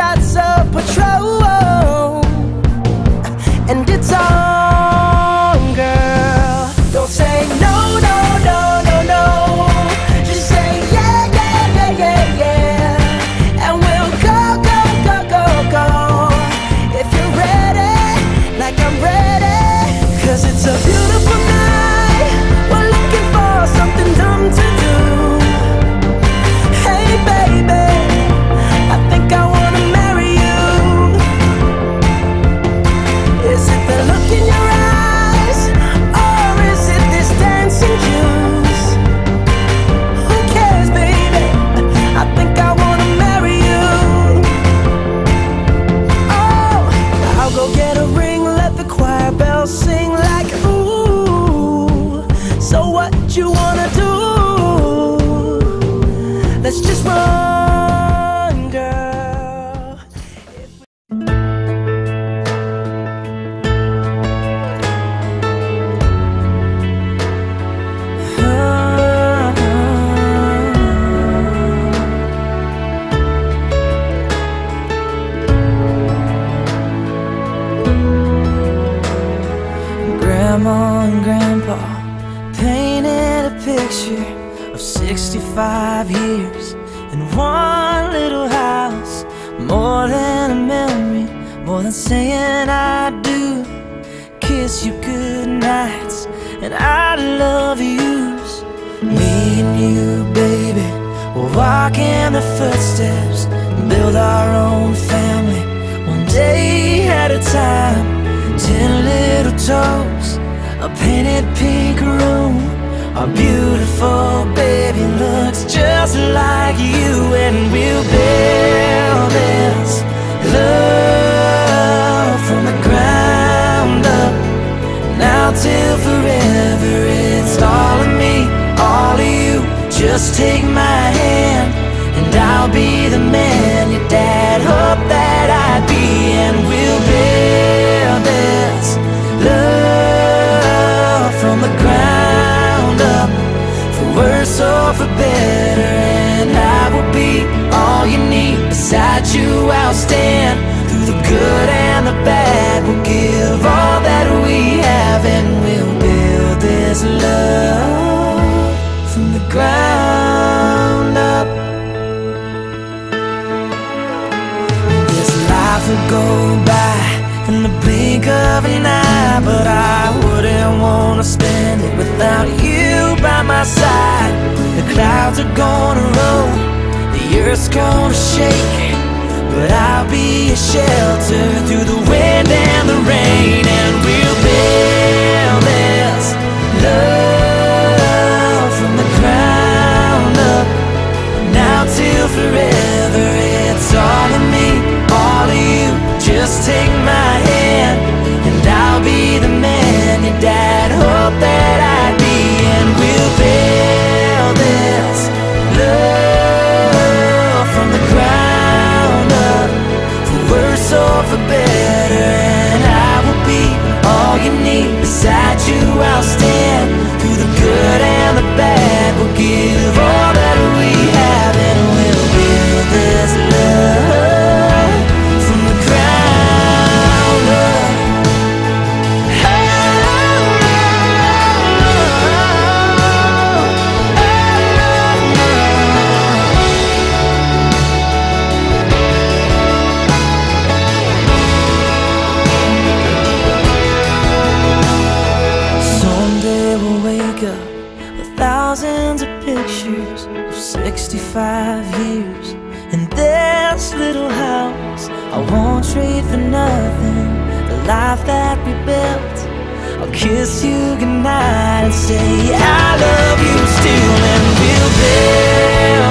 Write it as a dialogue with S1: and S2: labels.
S1: shots of patrol. Picture of 65 years in one little house. More than a memory, more than saying I do. Kiss you good nights and I love yous. Me and you, baby, we'll walk in the footsteps, build our own family one day at a time. Ten little toes, a painted pink room. Our beautiful baby looks just like you, and we'll build this love from the ground up. Now till forever, it's all of me, all of you. Just take my hand, and I'll be the man your dad hoped that I'd be, and we'll for better. And I will be all you need. Beside you, I'll stand through the good and the bad. We'll give all that we have, and we'll build this love from the ground up. This life will go by in the blink of an eye, but I wouldn't wanna spend it without you by my side. Clouds are gonna roll, the earth's gonna shake, but I'll be a shelter through the wind and the rain, for better. And I will be all you need. Beside you, I'll stand Someday we'll wake up with thousands of pictures of 65 years in this little house. I won't trade for nothing the life that we built. I'll kiss you goodnight and say I love you still, and we'll build